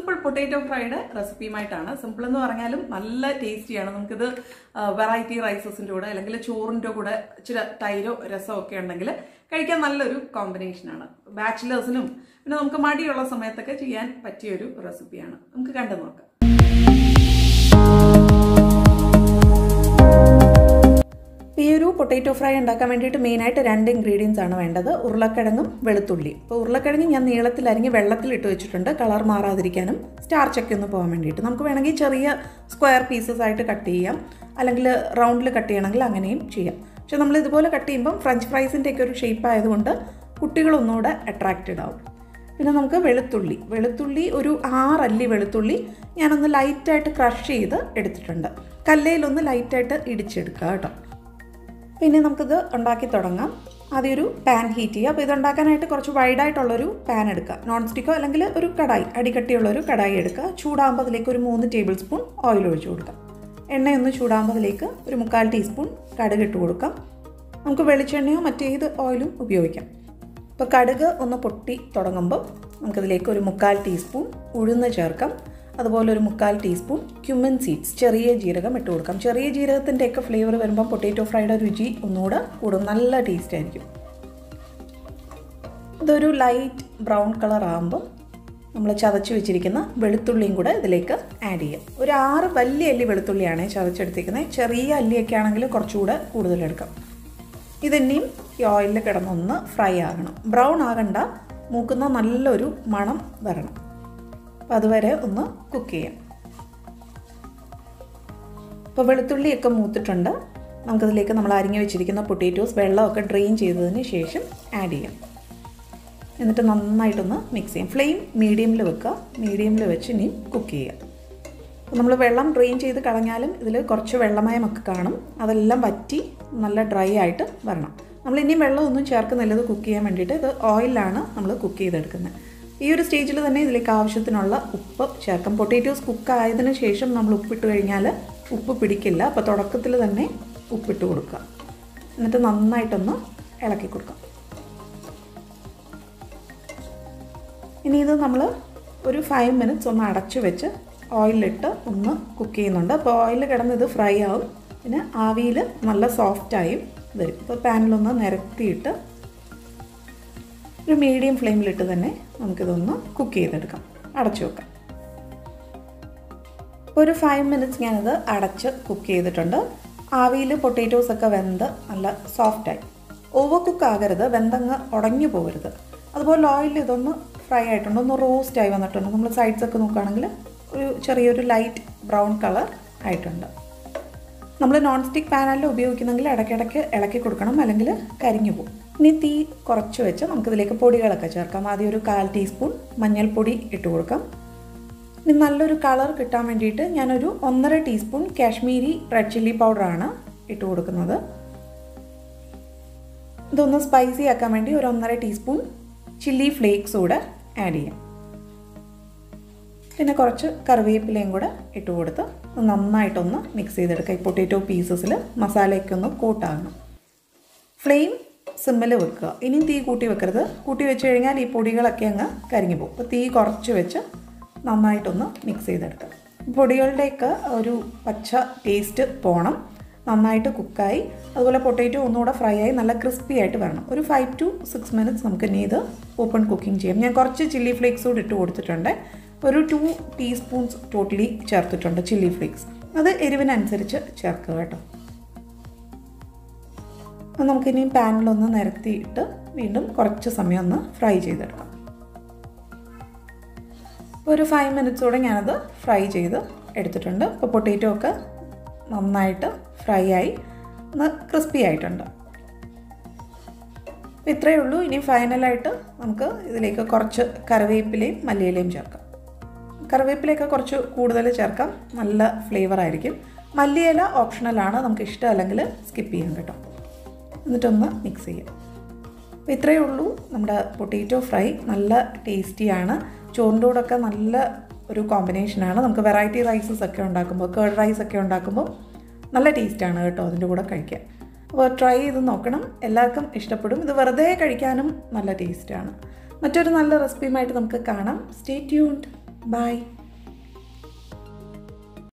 Simple potato fried റെസിപ്പിയുമായിട്ടാണ് simple എന്ന് പറഞ്ഞാലും നല്ല ടേസ്റ്റിയാണ് നമുക്കിത് വെറൈറ്റി റൈസസിന്റെ കൂടെ അല്ലെങ്കിൽ ചോറിന്റെ കൂടെ ഇച്ചിരി തൈരോ രസമോ ഒക്കെ ഉണ്ടെങ്കിൽ കഴിക്കാൻ നല്ലൊരു കോമ്പിനേഷനാണ് ബാച്ചിലേഴ്സിനും പിന്നെ നമുക്ക് മടിയുള്ള സമയത്തൊക്കെ ചെയ്യാൻ പറ്റിയ ഒരു റെസിപ്പിയാണ് നമുക്ക് കണ്ടു നോക്കാം. പൊട്ടാറ്റോ ഫ്രൈ ഉണ്ടാക്കാൻ വേണ്ടിയിട്ട് മെയിനായിട്ട് രണ്ട് ഇൻഗ്രീഡിയൻസ് ആണ് വേണ്ടത്. ഉരുളക്കിഴങ്ങും വെളുത്തുള്ളി. അപ്പോൾ ഉരുളക്കിഴങ്ങ് ഞാൻ നീളത്തിൽ അരിഞ്ഞ് വെള്ളത്തിൽ ഇട്ട് വെച്ചിട്ടുണ്ട്. കളർ മാറാതിരിക്കാനും സ്റ്റാർച്ചൊക്കെ ഒന്ന് പോകാൻ വേണ്ടിയിട്ട്. നമുക്ക് വേണമെങ്കിൽ ചെറിയ സ്ക്വയർ പീസസ് ആയിട്ട് കട്ട് ചെയ്യാം. അല്ലെങ്കിൽ റൗണ്ടിൽ കട്ട് ചെയ്യണമെങ്കിൽ അങ്ങനെയും ചെയ്യാം. പക്ഷെ നമ്മൾ ഇതുപോലെ കട്ട് ചെയ്യുമ്പം ഫ്രഞ്ച് ഫ്രൈസിന്റെ ഒക്കെ ഒരു ഷേപ്പ് ആയതുകൊണ്ട് കുട്ടികളൊന്നുകൂടെ അട്രാക്റ്റഡ് ആവും. പിന്നെ നമുക്ക് വെളുത്തുള്ളി. വെളുത്തുള്ളി ഒരു ആറല്ലി വെളുത്തുള്ളി ഞാനൊന്ന് ലൈറ്റായിട്ട് ക്രഷ് ചെയ്ത് എടുത്തിട്ടുണ്ട്. കല്ലയിലൊന്ന് ലൈറ്റായിട്ട് ഇടിച്ചെടുക്കുക കേട്ടോ. പിന്നെ നമുക്കിത് ഉണ്ടാക്കി തുടങ്ങാം. ആദ്യം ഒരു പാൻ ഹീറ്റ് ചെയ്യുക. അപ്പോൾ ഇത് ഉണ്ടാക്കാനായിട്ട് കുറച്ച് വൈഡായിട്ടുള്ളൊരു പാൻ എടുക്കുക. നോൺ സ്റ്റിക്കോ അല്ലെങ്കിൽ ഒരു കടായി അടികട്ടിയുള്ളൊരു കടായി എടുക്കുക. ചൂടാകുമ്പോൾ അതിലേക്ക് ഒരു മൂന്ന് ടേബിൾ സ്പൂൺ ഓയിൽ ഒഴിച്ചു കൊടുക്കാം എണ്ണയൊന്ന് ചൂടാകുമ്പോൾ അതിലേക്ക് ഒരു മുക്കാൽ ടീസ്പൂൺ കടുക് ഇട്ട് കൊടുക്കാം. നമുക്ക് വെളിച്ചെണ്ണയോ മറ്റേത് ഓയിലും ഉപയോഗിക്കാം. ഇപ്പോൾ കടുക് ഒന്ന് പൊട്ടി തുടങ്ങുമ്പോൾ നമുക്കതിലേക്ക് ഒരു മുക്കാൽ ടീസ്പൂൺ ഉഴുന്ന് ചേർക്കാം. അതുപോലെ ഒരു മുക്കാൽ ടീസ്പൂൺ ക്യുമൻ സീഡ്സ് ചെറിയ ജീരകം ഇട്ട് കൊടുക്കാം. ചെറിയ ജീരകത്തിന്റെ ഒക്കെ ഫ്ലേവർ വരുമ്പോൾ പൊട്ടാറ്റോ ഫ്രൈഡ് രുചി ഒന്നുകൂടെ കൂടും. നല്ല ടേസ്റ്റ് ആയിരിക്കും. ഇതൊരു ലൈറ്റ് ബ്രൗൺ കളർ ആകുമ്പോൾ നമ്മൾ ചതച്ച് വെച്ചിരിക്കുന്ന വെളുത്തുള്ളിയും കൂടെ ഇതിലേക്ക് ആഡ് ചെയ്യാം. ഒരു ആറ് വലിയ അല്ലി വെളുത്തുള്ളിയാണ് ചതച്ചെടുത്തിരിക്കുന്നത്. ചെറിയ അല്ലിയൊക്കെ ആണെങ്കിൽ കുറച്ചുകൂടെ കൂടുതലെടുക്കാം ഇതിനെയും ഈ ഓയിലിൽ കിടന്നൊന്ന് ഫ്രൈ ആകണം. ബ്രൗൺ ആകണ്ട മൂക്കുന്ന നല്ലൊരു മണം വരണം. അപ്പം അതുവരെ ഒന്ന് കുക്ക് ചെയ്യാം. ഇപ്പോൾ വെളുത്തുള്ളിയൊക്കെ മൂത്തിട്ടുണ്ട്. നമുക്കതിലേക്ക് നമ്മൾ അരിഞ്ഞു വെച്ചിരിക്കുന്ന പൊട്ടേറ്റോസ് വെള്ളമൊക്കെ ഡ്രെയിൻ ചെയ്തതിന് ശേഷം ആഡ് ചെയ്യാം. എന്നിട്ട് നന്നായിട്ടൊന്ന് മിക്സ് ചെയ്യാം. ഫ്ലെയിം മീഡിയമിൽ വെക്കുക. മീഡിയമിൽ വെച്ച് ഇനി കുക്ക് ചെയ്യുക നമ്മൾ വെള്ളം ഡ്രെയിൻ ചെയ്ത് കളഞ്ഞാലും ഇതിൽ കുറച്ച് വെള്ളമയമൊക്കെ കാണും. അതെല്ലാം വറ്റി നല്ല ഡ്രൈ ആയിട്ട് വരണം. നമ്മൾ ഇനിയും വെള്ളമൊന്നും ചേർക്കുന്നില്ല. ഇത് കുക്ക് ചെയ്യാൻ വേണ്ടിയിട്ട് ഇത് ഓയിലാണ് നമ്മൾ കുക്ക് ചെയ്തെടുക്കുന്നത്. ഈ ഒരു സ്റ്റേജിൽ തന്നെ ഇതിലേക്ക് ആവശ്യത്തിനുള്ള ഉപ്പ് ചേർക്കാം. പൊട്ടാറ്റോസ് കുക്ക് ആയതിന് ശേഷം നമ്മൾ ഉപ്പിട്ട് കഴിഞ്ഞാൽ ഉപ്പ് പിടിക്കില്ല. അപ്പോൾ തുടക്കത്തിൽ തന്നെ ഉപ്പിട്ട് കൊടുക്കുക. എന്നിട്ട് നന്നായിട്ടൊന്ന് ഇളക്കി കൊടുക്കാം. ഇനി ഇത് നമ്മൾ ഒരു ഫൈവ് മിനിറ്റ്സ് ഒന്ന് അടച്ചു വെച്ച് ഓയിലിട്ട് ഒന്ന് കുക്ക് ചെയ്യുന്നുണ്ട്. അപ്പോൾ ഓയിൽ കിടന്ന് ഇത് ഫ്രൈ ആവും. പിന്നെ ആവിയിൽ നല്ല സോഫ്റ്റായും വരും. ഇപ്പോൾ പാനിലൊന്ന് നിരത്തിയിട്ട് ഒരു മീഡിയം ഫ്ലെയിമിലിട്ട് തന്നെ നമുക്കിതൊന്ന് കുക്ക് ചെയ്തെടുക്കാം. അടച്ചു വെക്കാം. ഒരു ഫൈവ് മിനിറ്റ്സ് ഞാനത് അടച്ച് കുക്ക് ചെയ്തിട്ടുണ്ട്. ആവിയിൽ പൊട്ടേറ്റോസ് ഒക്കെ വെന്ത് നല്ല സോഫ്റ്റായി ഓവർ കുക്ക് ആകരുത് വെന്തങ്ങ് ഉടഞ്ഞു പോകരുത്. അതുപോലെ ഓയിലിൽ ഇതൊന്ന് ഫ്രൈ ആയിട്ടുണ്ട്. ഒന്ന് റോസ്റ്റായി വന്നിട്ടുണ്ട്. നമ്മൾ സൈഡ്സ് ഒക്കെ നോക്കുകയാണെങ്കിൽ ഒരു ചെറിയൊരു ലൈറ്റ് ബ്രൗൺ കളർ ആയിട്ടുണ്ട്. നമ്മൾ നോൺ സ്റ്റിക്ക് പാനലിൽ ഉപയോഗിക്കുന്നെങ്കിൽ ഇടയ്ക്കിടയ്ക്ക് ഇളക്കി കൊടുക്കണം. അല്ലെങ്കിൽ കരിഞ്ഞു പോകും. ഇനി തീ കുറച്ച് വെച്ച് നമുക്കിതിലേക്ക് പൊടികളൊക്കെ ചേർക്കാം. ആദ്യം ഒരു കാൽ ടീസ്പൂൺ മഞ്ഞൾപ്പൊടി ഇട്ട് കൊടുക്കാം. ഇനി നല്ലൊരു കളർ കിട്ടാൻ വേണ്ടിയിട്ട് ഞാനൊരു ഒന്നര ടീസ്പൂൺ കാശ്മീരി റെഡ് ചില്ലി പൗഡറാണ് ഇട്ട് കൊടുക്കുന്നത്. ഇതൊന്ന് സ്പൈസി ആക്കാൻ വേണ്ടി ഒരു ഒന്നര ടീസ്പൂൺ ചില്ലി ഫ്ലേക്സ് കൂടെ ആഡ് ചെയ്യാം. പിന്നെ കുറച്ച് കറിവേപ്പിലയും കൂടെ ഇട്ട് കൊടുത്ത് നന്നായിട്ടൊന്ന് മിക്സ് ചെയ്തെടുക്കുക ഈ പൊട്ടാറ്റോ പീസസിൽ മസാലയൊക്കെ ഒന്ന് കൂട്ടാകണം ഫ്ലെയിം സിമ്മിൽ വെക്കുക. ഇനിയും തീ കൂട്ടി വെക്കരുത്. കൂട്ടി വെച്ച് കഴിഞ്ഞാൽ ഈ പൊടികളൊക്കെ അങ്ങ് കരിഞ്ഞു പോകും. അപ്പോൾ തീ കുറച്ച് വെച്ച് നന്നായിട്ടൊന്ന് മിക്സ് ചെയ്തെടുക്കുക പൊടികളുടെയൊക്കെ ഒരു പച്ച ടേസ്റ്റ് പോകണം നന്നായിട്ട് കുക്കായി അതുപോലെ പൊട്ടേറ്റോ ഒന്നുകൂടെ ഫ്രൈ ആയി നല്ല ക്രിസ്പി ആയിട്ട് വരണം. ഒരു ഫൈവ് ടു സിക്സ് മിനിറ്റ്സ് നമുക്ക് ഇനി ഇത് ഓപ്പൺ കുക്കിംഗ് ചെയ്യാം. ഞാൻ കുറച്ച് ചില്ലി ഫ്ലേക്സ് കൂടി ഇട്ട് കൊടുത്തിട്ടുണ്ട്. ഒരു ടു ടീസ്പൂൺസ് ടോട്ടലി ചേർത്തിട്ടുണ്ട് ചില്ലി ഫ്ലേക്സ് അത് എരിവിനനുസരിച്ച് ചേർക്കുക കേട്ടോ. നമുക്കിനി പാനിലൊന്ന് നിരത്തിയിട്ട് വീണ്ടും കുറച്ച് സമയം ഒന്ന് ഫ്രൈ ചെയ്തെടുക്കാം. ഒരു ഫൈവ് മിനിറ്റ്സോടെ ഞാനത് ഫ്രൈ ചെയ്ത് എടുത്തിട്ടുണ്ട്. ഇപ്പോൾ പൊട്ടേറ്റോ ഒക്കെ നന്നായിട്ട് ഫ്രൈ ആയി ഒന്ന് ക്രിസ്പി ആയിട്ടുണ്ട്. അപ്പോൾ ഇത്രയേ ഉള്ളൂ. ഇനി ഫൈനലായിട്ട് നമുക്ക് ഇതിലേക്ക് കുറച്ച് കറിവേപ്പിലയും മല്ലിയിലയും ചേർക്കാം. കറിവേപ്പിലയൊക്കെ കുറച്ച് കൂടുതൽ ചേർക്കാം. നല്ല ഫ്ലേവർ ആയിരിക്കും. മല്ലിയില ഓപ്ഷണലാണ് നമുക്ക് ഇഷ്ടമല്ലെങ്കിൽ സ്കിപ്പ് ചെയ്യാം കേട്ടോ. എന്നിട്ടൊന്ന് മിക്സ് ചെയ്യുക അപ്പോൾ ഇത്രയേ ഉള്ളൂ. നമ്മുടെ പൊട്ടേറ്റോ ഫ്രൈ നല്ല ടേസ്റ്റിയാണ് ചോറിന്റെ കൂടെയൊക്കെ നല്ല ഒരു കോമ്പിനേഷനാണ് നമുക്ക് വെറൈറ്റി റൈസസ് ഒക്കെ ഉണ്ടാക്കുമ്പോൾ കേർഡ് റൈസ് ഒക്കെ ഉണ്ടാക്കുമ്പോൾ നല്ല ടേസ്റ്റാണ് കേട്ടോ അതിന്റെ കൂടെ കഴിക്കാൻ. അപ്പോൾ ട്രൈ ചെയ്ത് നോക്കണം. എല്ലാവർക്കും ഇഷ്ടപ്പെടും. ഇത് വെറുതെ കഴിക്കാനും നല്ല ടേസ്റ്റാണ് മറ്റൊരു നല്ല റെസിപ്പിയുമായിട്ട് നമുക്ക് കാണാം. Stay tuned by